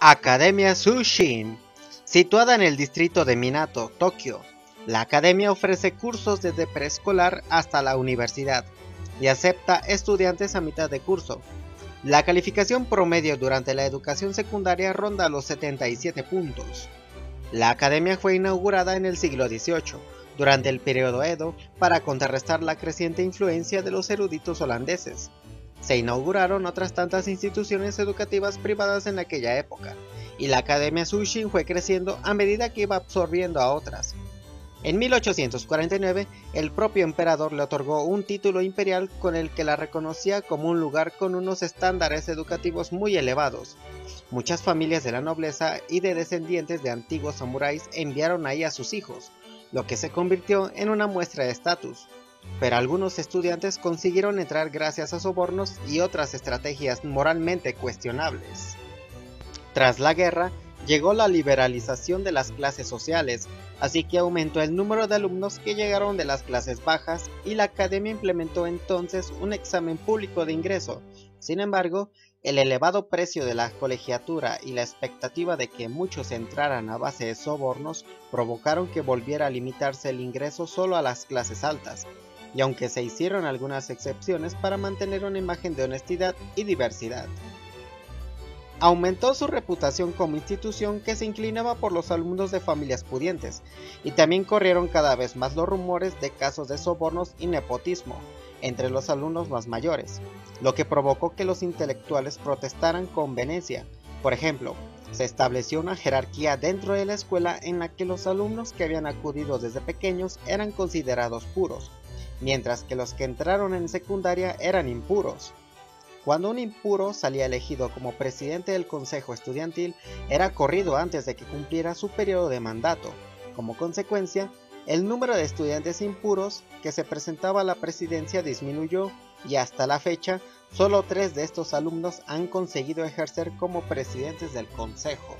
Academia Sushin. Situada en el distrito de Minato, Tokio, la academia ofrece cursos desde preescolar hasta la universidad y acepta estudiantes a mitad de curso. La calificación promedio durante la educación secundaria ronda los 77 puntos. La academia fue inaugurada en el siglo XVIII, durante el periodo Edo, para contrarrestar la creciente influencia de los eruditos holandeses. Se inauguraron otras tantas instituciones educativas privadas en aquella época, y la Academia Sushin fue creciendo a medida que iba absorbiendo a otras. En 1849, el propio emperador le otorgó un título imperial con el que la reconocía como un lugar con unos estándares educativos muy elevados. Muchas familias de la nobleza y de descendientes de antiguos samuráis enviaron ahí a sus hijos, lo que se convirtió en una muestra de estatus. Pero algunos estudiantes consiguieron entrar gracias a sobornos y otras estrategias moralmente cuestionables. Tras la guerra, llegó la liberalización de las clases sociales, así que aumentó el número de alumnos que llegaron de las clases bajas y la academia implementó entonces un examen público de ingreso. Sin embargo, el elevado precio de la colegiatura y la expectativa de que muchos entraran a base de sobornos provocaron que volviera a limitarse el ingreso solo a las clases altas, y aunque se hicieron algunas excepciones para mantener una imagen de honestidad y diversidad. Aumentó su reputación como institución que se inclinaba por los alumnos de familias pudientes, y también corrieron cada vez más los rumores de casos de sobornos y nepotismo entre los alumnos más mayores, lo que provocó que los intelectuales protestaran con venecia. Por ejemplo, se estableció una jerarquía dentro de la escuela en la que los alumnos que habían acudido desde pequeños eran considerados puros, mientras que los que entraron en secundaria eran impuros. Cuando un impuro salía elegido como presidente del consejo estudiantil, era corrido antes de que cumpliera su periodo de mandato. Como consecuencia, el número de estudiantes impuros que se presentaba a la presidencia disminuyó y hasta la fecha, solo tres de estos alumnos han conseguido ejercer como presidentes del consejo.